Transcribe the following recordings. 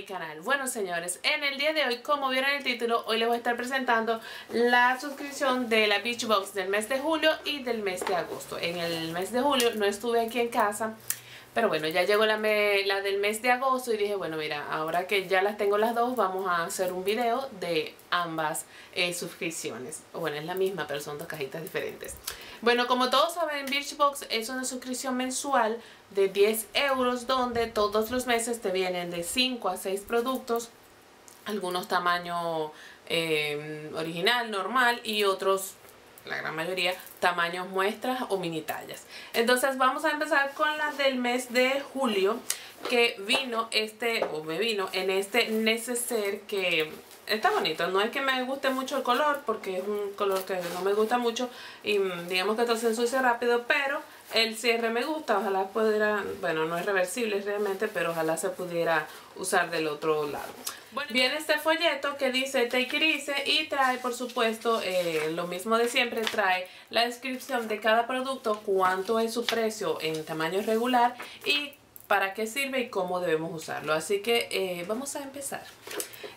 mi canal. Bueno señores, en el día de hoy, como vieron el título, hoy les voy a estar presentando la suscripción de la Beach Box del mes de julio y del mes de agosto. En el mes de julio no estuve aquí en casa, pero bueno, ya llegó la, la del mes de agosto y dije, bueno mira, ahora que ya las tengo las dos, vamos a hacer un video de ambas eh, suscripciones. Bueno, es la misma, pero son dos cajitas diferentes. Bueno, como todos saben, Birchbox es una suscripción mensual de 10 euros donde todos los meses te vienen de 5 a 6 productos, algunos tamaño eh, original, normal y otros, la gran mayoría, tamaños muestras o mini tallas. Entonces vamos a empezar con las del mes de julio que vino este, o me vino en este neceser que está bonito. No es que me guste mucho el color, porque es un color que no me gusta mucho y mm, digamos que esto se ensucia rápido, pero el cierre me gusta. Ojalá pudiera, bueno, no es reversible realmente, pero ojalá se pudiera usar del otro lado. Viene este folleto que dice Take It Easy y trae por supuesto eh, lo mismo de siempre, trae la descripción de cada producto, cuánto es su precio en tamaño regular y para qué sirve y cómo debemos usarlo. Así que eh, vamos a empezar.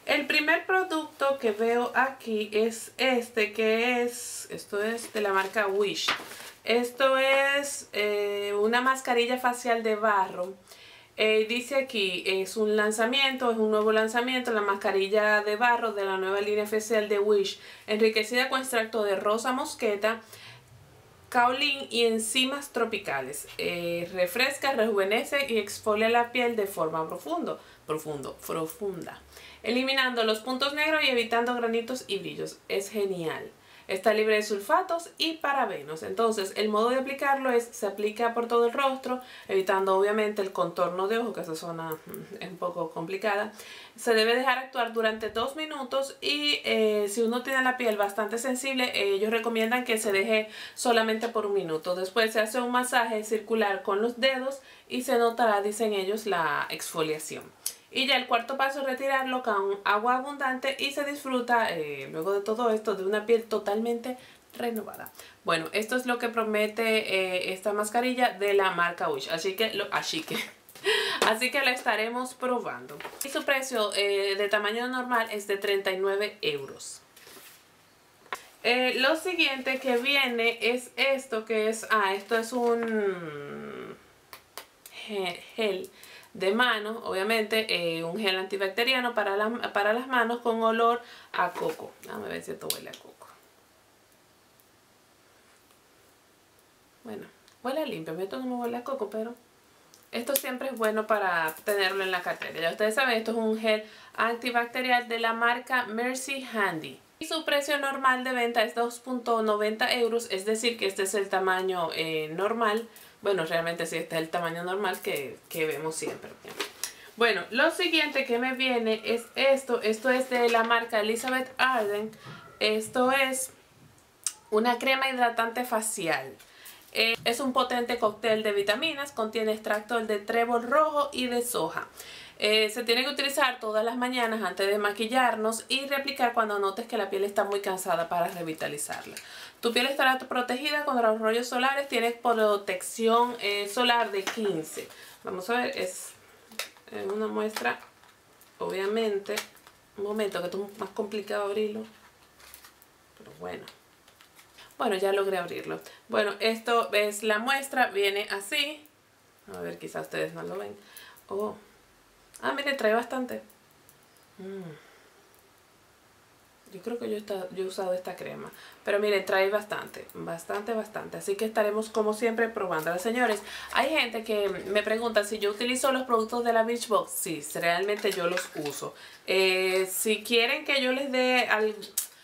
El primer producto que veo aquí es este que es, esto es de la marca Wish. Esto es eh, una mascarilla facial de barro. Eh, dice aquí, es un lanzamiento, es un nuevo lanzamiento, la mascarilla de barro de la nueva línea facial de Wish, enriquecida con extracto de rosa mosqueta, Kaolin y enzimas tropicales. Eh, refresca, rejuvenece y exfolia la piel de forma profundo, profundo, profunda. Eliminando los puntos negros y evitando granitos y brillos. Es genial. Está libre de sulfatos y parabenos. Entonces, el modo de aplicarlo es, se aplica por todo el rostro, evitando obviamente el contorno de ojo, que esa zona mm, es un poco complicada. Se debe dejar actuar durante dos minutos y eh, si uno tiene la piel bastante sensible, ellos recomiendan que se deje solamente por un minuto. Después se hace un masaje circular con los dedos y se notará, dicen ellos, la exfoliación. Y ya el cuarto paso es retirarlo con agua abundante y se disfruta eh, luego de todo esto de una piel totalmente renovada. Bueno, esto es lo que promete eh, esta mascarilla de la marca Wish. Así que, lo, así que, así que la estaremos probando. Y su precio eh, de tamaño normal es de 39 euros. lo siguiente que viene es esto que es, ah, esto es un gel de mano, obviamente eh, un gel antibacteriano para, para las manos con olor a coco. Déjame ver si esto huele a coco. Bueno, huele limpio, esto no me huele a coco, pero esto siempre es bueno para tenerlo en la cartera. Ya ustedes saben, esto es un gel antibacterial de la marca Mercy Handy. Y su precio normal de venta es 2.90 euros, es decir que este es el tamaño eh, normal bueno, realmente sí, este es el tamaño normal que, vemos siempre. Bueno, lo siguiente que me viene es esto. Esto es de la marca Elizabeth Arden. Esto es una crema hidratante facial. Eh, es un potente cóctel de vitaminas. Contiene extracto de trébol rojo y de soja. Eh, se tiene que utilizar todas las mañanas antes de maquillarnos y reaplicar cuando notes que la piel está muy cansada para revitalizarla. Tu piel estará protegida contra los rollos solares, tiene protección eh, solar de 15. Vamos a ver, es una muestra, obviamente, un momento que esto es más complicado abrirlo, pero bueno. Bueno, ya logré abrirlo. Bueno, esto es la muestra, viene así. A ver, quizás ustedes no lo ven. Oh, Ah, mire, trae bastante. Mm. Yo creo que yo, he usado esta crema. Pero mire, trae bastante, bastante, bastante. Así que estaremos como siempre probándola. Señores, hay gente que me pregunta si yo utilizo los productos de la Beachbox. Sí, realmente yo los uso. Eh, si quieren que yo les dé... Al,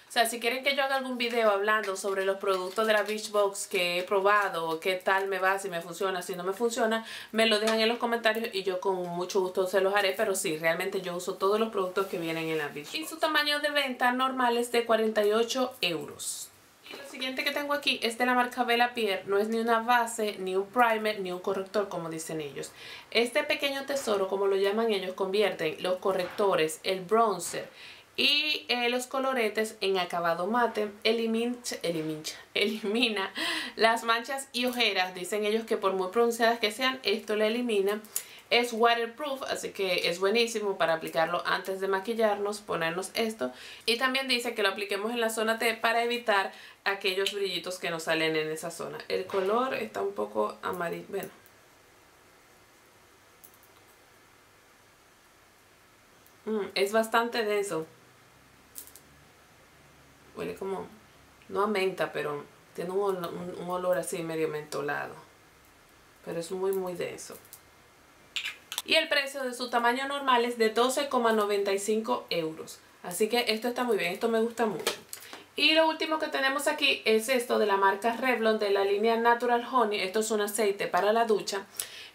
o sea, si quieren que yo haga algún video hablando sobre los productos de la Beachbox que he probado, qué tal me va, si me funciona, si no me funciona, me lo dejan en los comentarios y yo con mucho gusto se los haré. Pero sí, realmente yo uso todos los productos que vienen en la Beachbox. Y su tamaño de venta normal es de 48 euros. Y lo siguiente que tengo aquí es de la marca Bella Pierre. No es ni una base, ni un primer, ni un corrector como dicen ellos. Este pequeño tesoro, como lo llaman ellos, convierten los correctores, el bronzer, y eh, los coloretes en acabado mate elimina, elimina las manchas y ojeras. Dicen ellos que por muy pronunciadas que sean, esto le elimina. Es waterproof, así que es buenísimo para aplicarlo antes de maquillarnos, ponernos esto. Y también dice que lo apliquemos en la zona T para evitar aquellos brillitos que nos salen en esa zona. El color está un poco amarillo, bueno. Mm, es bastante denso. Huele como, no a menta, pero tiene un, olor así medio mentolado. Pero es muy muy denso. Y el precio de su tamaño normal es de 12,95 euros. Así que esto está muy bien, esto me gusta mucho. Y lo último que tenemos aquí es esto de la marca Revlon de la línea Natural Honey. Esto es un aceite para la ducha.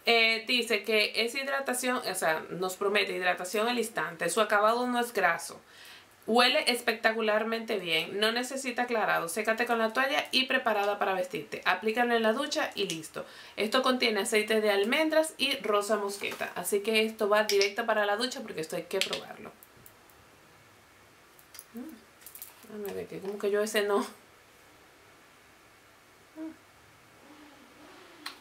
Eh, dice que es hidratación, o sea, nos promete hidratación al instante. Su acabado no es graso. Huele espectacularmente bien, no necesita aclarado, sécate con la toalla y preparada para vestirte. Aplícalo en la ducha y listo. Esto contiene aceite de almendras y rosa mosqueta, así que esto va directo para la ducha porque esto hay que probarlo. Mm, ver, que como que yo ese no...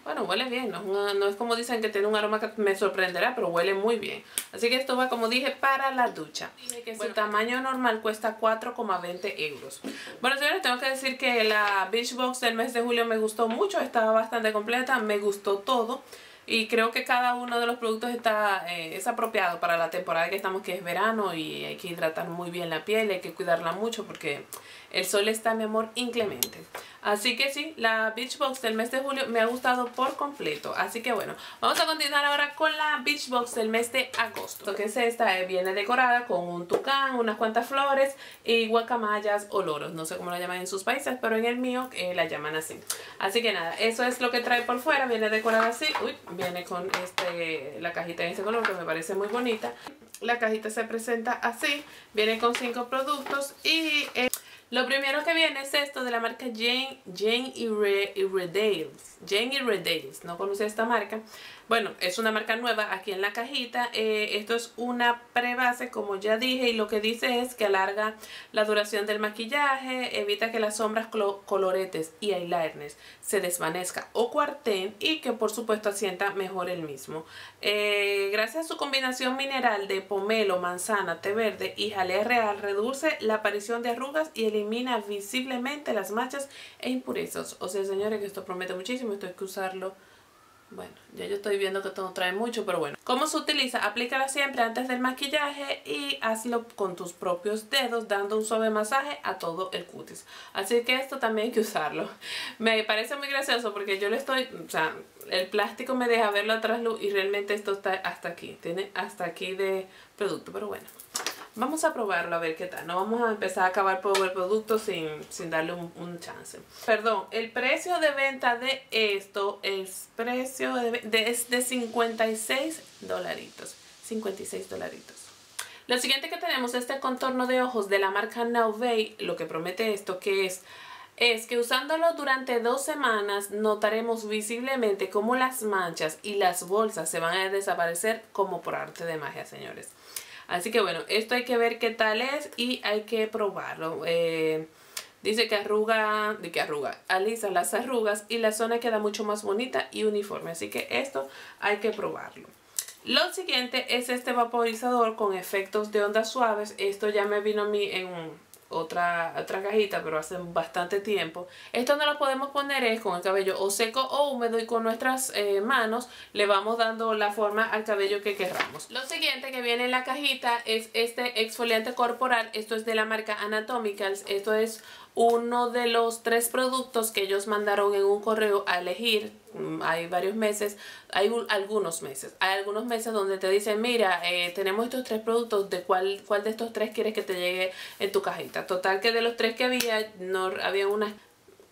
Bueno, huele bien, no, es como dicen que tiene un aroma que me sorprenderá, pero huele muy bien. Así que esto va, como dije, para la ducha. Que su tamaño normal cuesta 4,20 euros. Bueno, señores, tengo que decir que la Beach Box del mes de julio me gustó mucho, estaba bastante completa, me gustó todo. Y creo que cada uno de los productos está eh, es apropiado para la temporada que estamos, que es verano, y hay que hidratar muy bien la piel, hay que cuidarla mucho porque el sol está, mi amor, inclemente. Así que sí, la Beach Box del mes de julio me ha gustado por completo. Así que bueno, vamos a continuar ahora con la Beach Box del mes de agosto. Que es esta, eh, viene decorada con un tucán, unas cuantas flores y guacamayas o loros. No sé cómo la llaman en sus países, pero en el mío eh, la llaman así. Así que nada, eso es lo que trae por fuera. Viene decorada así. Uy, viene con este la cajita en este color que me parece muy bonita. La cajita se presenta así. Viene con cinco productos y... Eh, lo primero que viene es esto de la marca Jane, Jane Iredales. Jane Iredales, no conoce esta marca. Bueno, es una marca nueva aquí en la cajita. Eh, esto es una prebase, como ya dije, y lo que dice es que alarga la duración del maquillaje, evita que las sombras coloretes y eyeliners se desvanezca o cuarten y que por supuesto asienta mejor el mismo. Eh, gracias a su combinación mineral de pomelo, manzana, té verde y jalea real, reduce la aparición de arrugas y elimina visiblemente las manchas e impurezas. O sea, señores, que esto promete muchísimo, esto hay que usarlo bueno, ya yo estoy viendo que esto no trae mucho, pero bueno. ¿Cómo se utiliza? Aplícala siempre antes del maquillaje y hazlo con tus propios dedos dando un suave masaje a todo el cutis. Así que esto también hay que usarlo. Me parece muy gracioso porque yo le estoy, o sea, el plástico me deja verlo atrás y realmente esto está hasta aquí. Tiene hasta aquí de producto, pero bueno. Vamos a probarlo a ver qué tal. No vamos a empezar a acabar por el producto sin, darle un, chance. Perdón, el precio de venta de esto es precio de, de, es de 56 dolaritos. 56 dolaritos. Lo siguiente que tenemos es este contorno de ojos de la marca Nauvei. Lo que promete esto que es es que usándolo durante dos semanas notaremos visiblemente cómo las manchas y las bolsas se van a desaparecer como por arte de magia, señores. Así que bueno, esto hay que ver qué tal es y hay que probarlo. Eh, dice que arruga, de que arruga, alisa las arrugas y la zona queda mucho más bonita y uniforme. Así que esto hay que probarlo. Lo siguiente es este vaporizador con efectos de ondas suaves. Esto ya me vino a mí en otra, otra cajita, pero hace bastante tiempo. Esto no lo podemos poner es con el cabello o seco o húmedo y con nuestras eh, manos le vamos dando la forma al cabello que queramos. Lo siguiente que viene en la cajita es este exfoliante corporal. Esto es de la marca Anatomicals. Esto es uno de los tres productos que ellos mandaron en un correo a elegir, mm, hay varios meses, hay algunos meses, hay algunos meses donde te dicen, mira, eh, tenemos estos tres productos, ¿de cuál, cuál de estos tres quieres que te llegue en tu cajita? Total que de los tres que había, no había una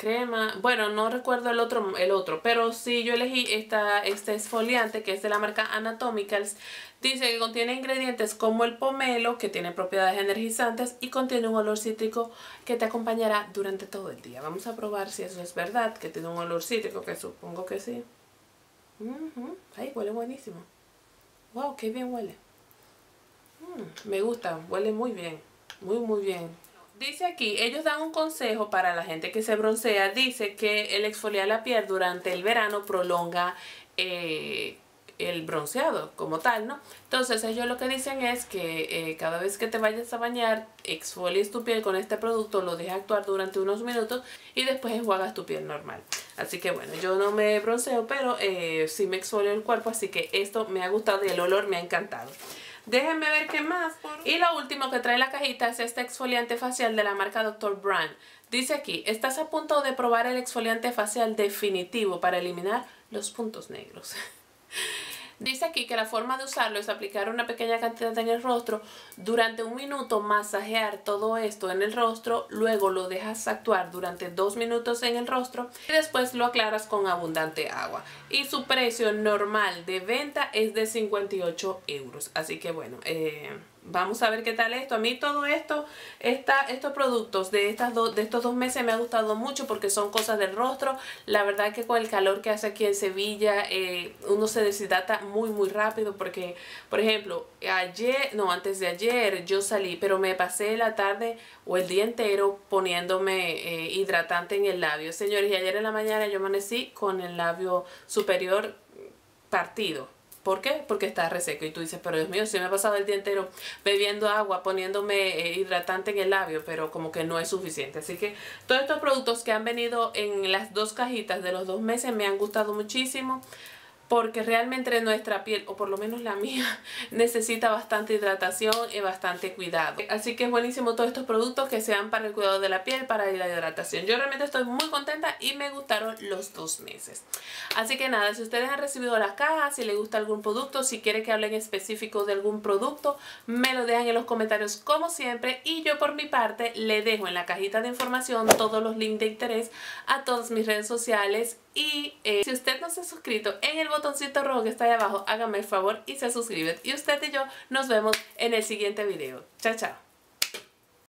crema, bueno, no recuerdo el otro, el otro pero sí yo elegí esta, este esfoliante que es de la marca Anatomicals Dice que contiene ingredientes como el pomelo, que tiene propiedades energizantes y contiene un olor cítrico que te acompañará durante todo el día. Vamos a probar si eso es verdad, que tiene un olor cítrico, que supongo que sí. Ay, huele buenísimo. Wow, qué bien huele. Mm, me gusta, huele muy bien, muy muy bien. Dice aquí, ellos dan un consejo para la gente que se broncea. Dice que el exfoliar la piel durante el verano prolonga eh, el bronceado como tal, ¿no? Entonces ellos lo que dicen es que eh, cada vez que te vayas a bañar, exfolies tu piel con este producto, lo dejas actuar durante unos minutos y después enjuagas tu piel normal. Así que bueno, yo no me bronceo, pero eh, sí me exfolio el cuerpo, así que esto me ha gustado y el olor me ha encantado. Déjenme ver qué más. Y lo último que trae la cajita es este exfoliante facial de la marca Dr. Brand. Dice aquí, estás a punto de probar el exfoliante facial definitivo para eliminar los puntos negros. Dice aquí que la forma de usarlo es aplicar una pequeña cantidad en el rostro, durante un minuto masajear todo esto en el rostro, luego lo dejas actuar durante dos minutos en el rostro y después lo aclaras con abundante agua. Y su precio normal de venta es de 58 euros. Así que bueno, eh, Vamos a ver qué tal esto. A mí todo esto, esta, estos productos de, estas de estos dos meses me ha gustado mucho porque son cosas del rostro. La verdad que con el calor que hace aquí en Sevilla eh, uno se deshidrata muy muy rápido porque, por ejemplo, ayer, no, antes de ayer yo salí, pero me pasé la tarde o el día entero poniéndome eh, hidratante en el labio. Señores, y ayer en la mañana yo amanecí con el labio superior partido ¿Por qué? Porque está reseco y tú dices, pero Dios mío, si me he pasado el día entero bebiendo agua, poniéndome eh, hidratante en el labio, pero como que no es suficiente. Así que todos estos productos que han venido en las dos cajitas de los dos meses me han gustado muchísimo porque realmente nuestra piel, o por lo menos la mía, necesita bastante hidratación y bastante cuidado. Así que es buenísimo todos estos productos que sean para el cuidado de la piel, para la hidratación. Yo realmente estoy muy contenta y me gustaron los dos meses. Así que nada, si ustedes han recibido la caja, si les gusta algún producto, si quieren que hable en específico de algún producto, me lo dejan en los comentarios como siempre. Y yo por mi parte le dejo en la cajita de información todos los links de interés a todas mis redes sociales y eh, si usted no se ha suscrito en el botoncito rojo que está ahí abajo, hágame el favor y se suscribe. Y usted y yo nos vemos en el siguiente video. Chao, chao.